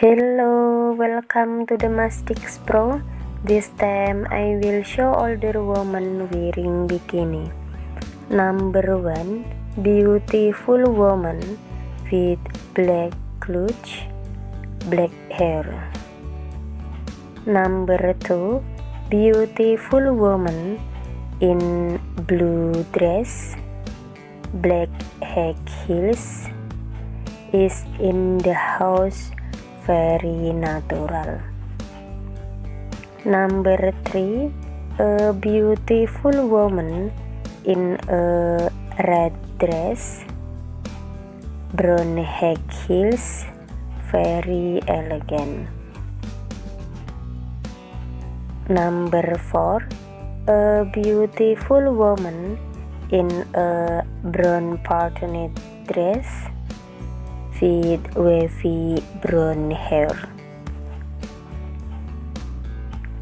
Hello, welcome to the Mastix Pro. This time I will show older woman wearing bikini. Number 1 Beautiful woman with black clothes, black hair. Number 2 Beautiful woman in blue dress, black high heels is in the house very natural. Number three, a beautiful woman in a red dress, brown high heels, very elegant. Number four, a beautiful woman in a brown patterned dress with wavy brown hair.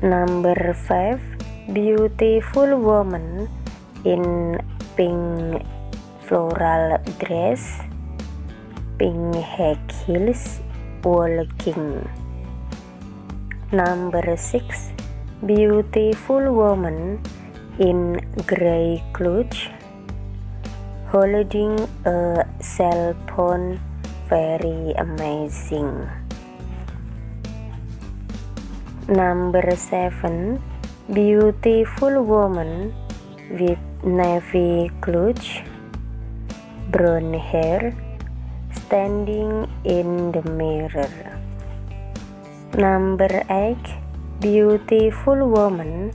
Number 5 Beautiful woman in pink floral dress, pink high heels, walking. Number 6 Beautiful woman in gray clothes, holding a cell phone very amazing. Number 7 Beautiful woman with navy clothes, brown hair, standing in the mirror. Number 8 Beautiful woman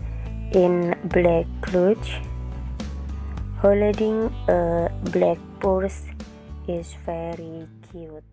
in black clothes, holding a black purse is very cute.